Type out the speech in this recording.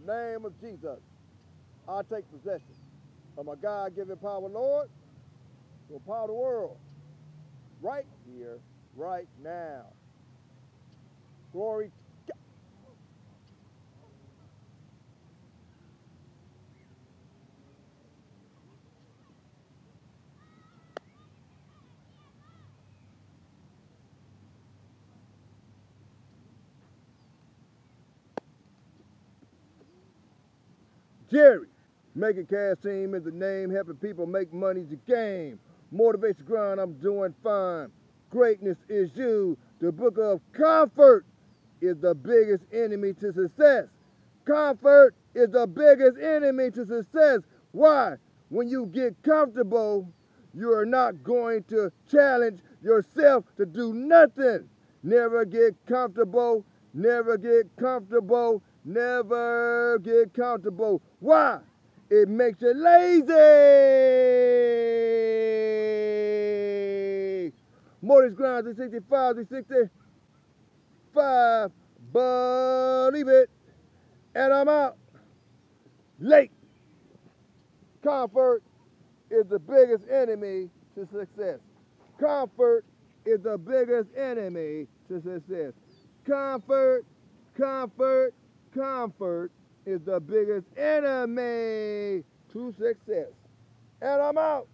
the name of Jesus, I take possession of my God-given power, Lord, to empower the world right here, right now. Glory Gerry, making cash team is the name, helping people make money's the game. Motivation grind, I'm doing fine. Greatness is you. The book of comfort is the biggest enemy to success. Comfort is the biggest enemy to success. Why? When you get comfortable, you are not going to challenge yourself to do nothing. Never get comfortable. Never get comfortable. Never get comfortable. Why? It makes you lazy. Mortgage grind 365, 365. Believe it. And I'm out. Late. Comfort is the biggest enemy to success. Comfort is the biggest enemy to success. Comfort, comfort, comfort is the biggest enemy to success. And I'm out.